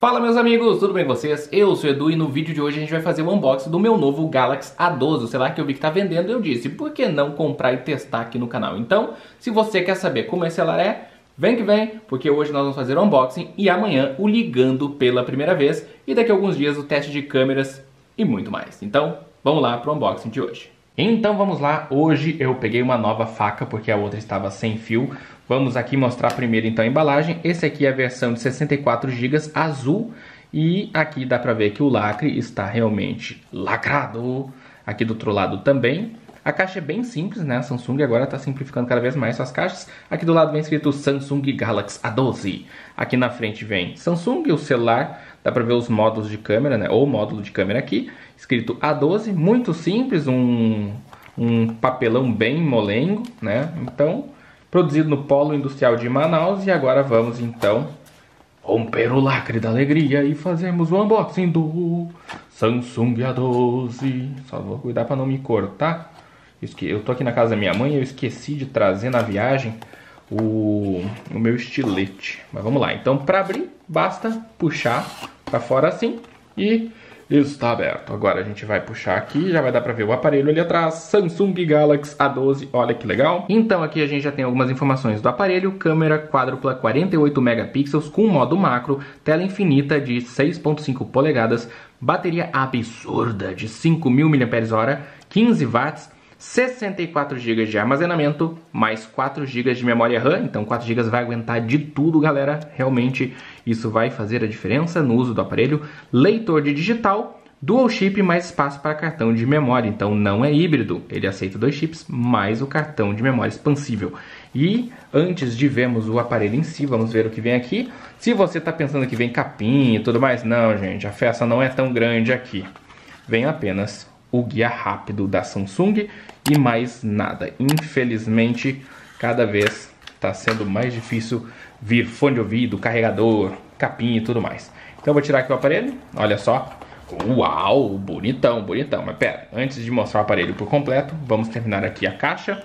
Fala meus amigos, tudo bem com vocês? Eu sou o Edu e no vídeo de hoje a gente vai fazer o unboxing do meu novo Galaxy A12, sei lá que eu vi que tá vendendo eu disse, por que não comprar e testar aqui no canal? Então, se você quer saber como esse celular é, vem que vem, porque hoje nós vamos fazer o unboxing e amanhã o ligando pela primeira vez e daqui a alguns dias o teste de câmeras e muito mais. Então, vamos lá pro unboxing de hoje. Então vamos lá, hoje eu peguei uma nova faca porque a outra estava sem fio. Vamos aqui mostrar primeiro então a embalagem. Esse aqui é a versão de 64 GB azul e aqui dá para ver que o lacre está realmente lacrado. Aqui do outro lado também. A caixa é bem simples, né? A Samsung agora está simplificando cada vez mais suas caixas. Aqui do lado vem escrito Samsung Galaxy A12. Aqui na frente vem Samsung, o celular. Dá para ver os modos de câmera, né? Ou módulo de câmera aqui. Escrito A12, muito simples, um, um papelão bem molengo, né? Então, produzido no Polo Industrial de Manaus. E agora vamos então romper o lacre da alegria e fazemos o unboxing do Samsung A12. Só vou cuidar para não me cortar. Eu tô aqui na casa da minha mãe e eu esqueci de trazer na viagem o, o meu estilete. Mas vamos lá. Então, para abrir, basta puxar para fora assim e está aberto. Agora a gente vai puxar aqui, já vai dar para ver o aparelho ali atrás, Samsung Galaxy A12, olha que legal. Então aqui a gente já tem algumas informações do aparelho, câmera quádrupla 48 megapixels com modo macro, tela infinita de 6.5 polegadas, bateria absurda de 5.000 mAh, 15 watts, 64 GB de armazenamento, mais 4 GB de memória RAM, então 4 GB vai aguentar de tudo, galera. Realmente isso vai fazer a diferença no uso do aparelho. Leitor de digital, Dual chip mais espaço para cartão de memória, então não é híbrido, ele aceita dois chips mais o cartão de memória expansível. E antes de vermos o aparelho em si, vamos ver o que vem aqui. Se você está pensando que vem capinha e tudo mais, não gente, a festa não é tão grande aqui. Vem apenas o guia rápido da Samsung e mais nada. Infelizmente, cada vez está sendo mais difícil vir fone de ouvido, carregador, capinha e tudo mais. Então eu vou tirar aqui o aparelho, olha só. Uau, bonitão, bonitão. Mas pera, antes de mostrar o aparelho por completo, vamos terminar aqui a caixa.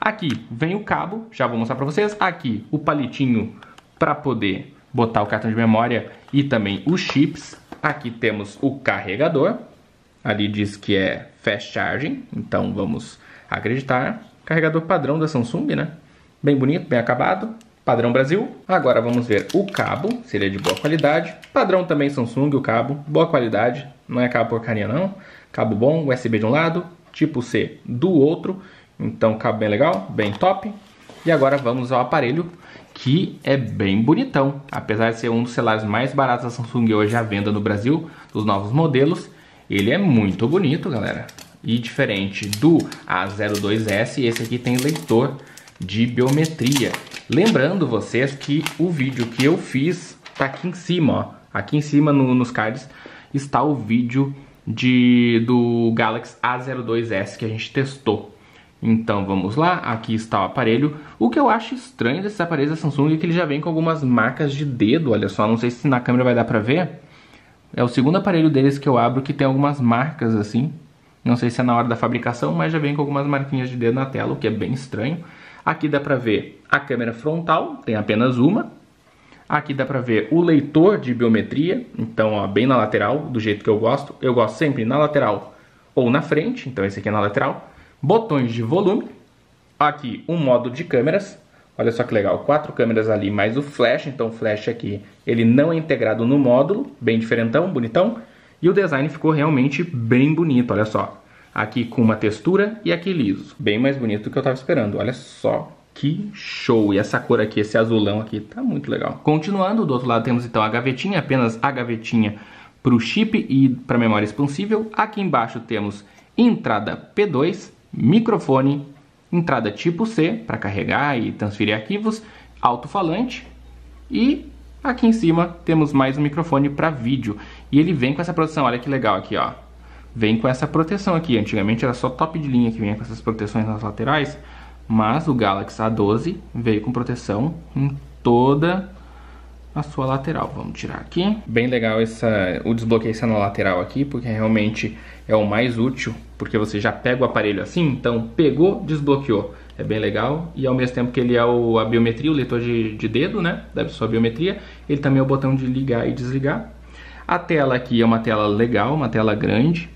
Aqui vem o cabo, já vou mostrar para vocês. Aqui o palitinho para poder botar o cartão de memória e também os chips. Aqui temos o carregador, Ali diz que é fast charging, então vamos acreditar. Carregador padrão da Samsung, né? Bem bonito, bem acabado. Padrão Brasil. Agora vamos ver o cabo, se ele é de boa qualidade. Padrão também Samsung, o cabo, boa qualidade. Não é cabo porcaria não. Cabo bom, USB de um lado, tipo C do outro. Então cabo bem legal, bem top. E agora vamos ao aparelho que é bem bonitão. Apesar de ser um dos celulares mais baratos da Samsung hoje à venda no Brasil, dos novos modelos, ele é muito bonito, galera. E diferente do A02S, esse aqui tem leitor de biometria. Lembrando vocês que o vídeo que eu fiz tá aqui em cima, ó. Aqui em cima no, nos cards está o vídeo de, do Galaxy A02S que a gente testou. Então vamos lá, aqui está o aparelho. O que eu acho estranho desses aparelhos da Samsung é que ele já vem com algumas marcas de dedo, olha só, não sei se na câmera vai dar pra ver. É o segundo aparelho deles que eu abro que tem algumas marcas assim. Não sei se é na hora da fabricação, mas já vem com algumas marquinhas de dedo na tela, o que é bem estranho. Aqui dá pra ver a câmera frontal, tem apenas uma. Aqui dá pra ver o leitor de biometria, então ó, bem na lateral, do jeito que eu gosto. Eu gosto sempre na lateral ou na frente, então esse aqui é na lateral. Botões de volume. Aqui um modo de câmeras, Olha só que legal, quatro câmeras ali, mais o flash, então o flash aqui, ele não é integrado no módulo, bem diferentão, bonitão. E o design ficou realmente bem bonito, olha só. Aqui com uma textura e aqui liso, bem mais bonito do que eu estava esperando, olha só. Que show! E essa cor aqui, esse azulão aqui, tá muito legal. Continuando, do outro lado temos então a gavetinha, apenas a gavetinha para o chip e para memória expansível. Aqui embaixo temos entrada P2, microfone, entrada tipo C para carregar e transferir arquivos, alto-falante e aqui em cima temos mais um microfone para vídeo. E ele vem com essa proteção, olha que legal aqui ó, vem com essa proteção aqui, antigamente era só top de linha que vinha com essas proteções nas laterais, mas o Galaxy A12 veio com proteção em toda a sua lateral. Vamos tirar aqui. Bem legal essa, o desbloqueio na lateral aqui, porque realmente é o mais útil, porque você já pega o aparelho assim, então pegou, desbloqueou. É bem legal e ao mesmo tempo que ele é o, a biometria, o leitor de, de dedo, né, da sua biometria, ele também é o botão de ligar e desligar. A tela aqui é uma tela legal, uma tela grande.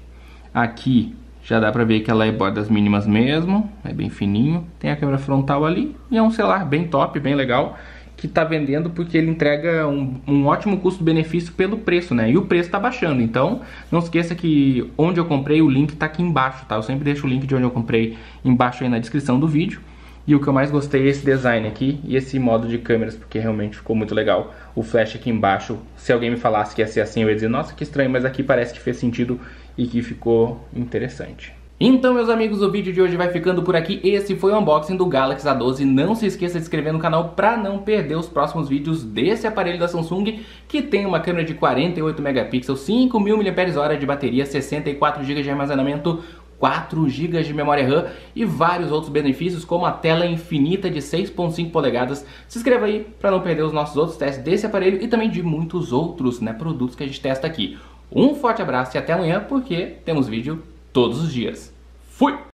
Aqui já dá pra ver que ela é bordas mínimas mesmo, é bem fininho. Tem a câmera frontal ali e é um celular bem top, bem legal que está vendendo porque ele entrega um, um ótimo custo-benefício pelo preço, né? E o preço está baixando. Então, não esqueça que onde eu comprei, o link está aqui embaixo, tá? Eu sempre deixo o link de onde eu comprei embaixo aí na descrição do vídeo. E o que eu mais gostei é esse design aqui e esse modo de câmeras, porque realmente ficou muito legal. O flash aqui embaixo, se alguém me falasse que ia ser assim, eu ia dizer, nossa, que estranho, mas aqui parece que fez sentido e que ficou interessante. Então, meus amigos, o vídeo de hoje vai ficando por aqui. Esse foi o unboxing do Galaxy A12. Não se esqueça de se inscrever no canal para não perder os próximos vídeos desse aparelho da Samsung, que tem uma câmera de 48 megapixels, 5000 mAh de bateria, 64 GB de armazenamento, 4 GB de memória RAM e vários outros benefícios, como a tela infinita de 6.5 polegadas. Se inscreva aí para não perder os nossos outros testes desse aparelho e também de muitos outros né, produtos que a gente testa aqui. Um forte abraço e até amanhã, porque temos vídeo todos os dias. Fui!